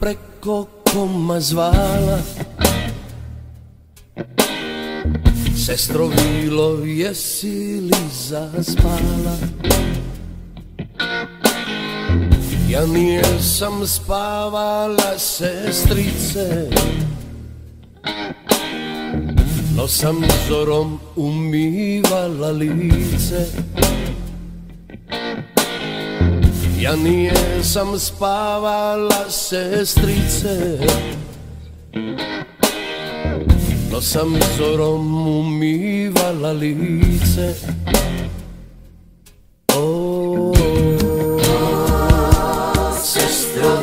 preko koma zvala. Sestro Vilo, jesi li zaspala? Ja nijesam spavala, sestrice. No sam zorom umivala lice Ja nijesam spavala, sestrice. No sam zorom umivala lice. O, sestro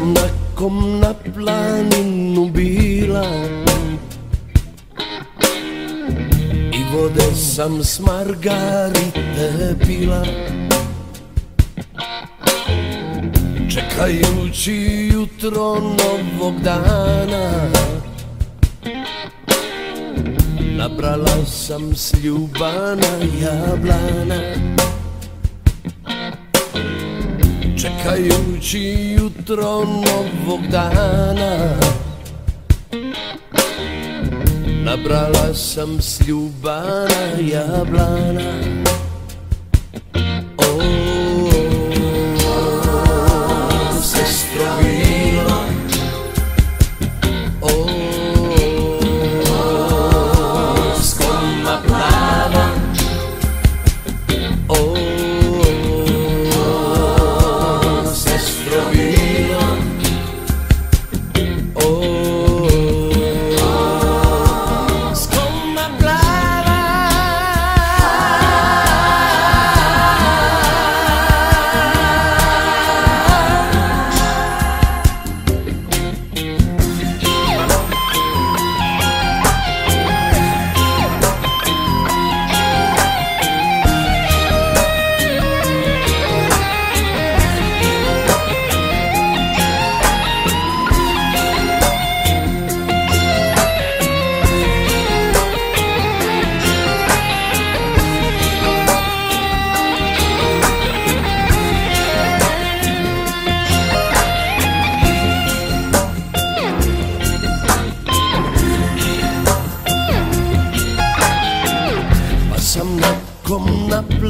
Sam nakom na planinu bila. I vode sam s margarite pila. Čekajući jutro novog dana. Nabrala sam s ljubana jablana Čekajući jutro novog dana. Nabrala sam s ljubana jablana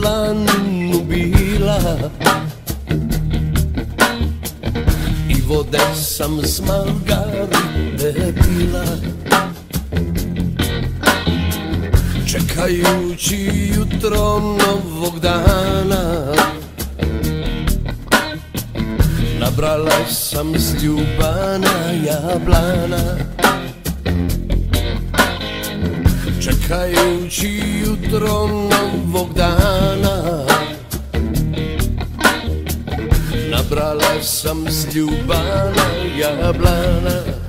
planinu bila. I vode sam s margarite pila Čekajući jutro novog dana Nabrala sam s ljubana jablana. Čekajući jutro novog sam s ljubana jablana O,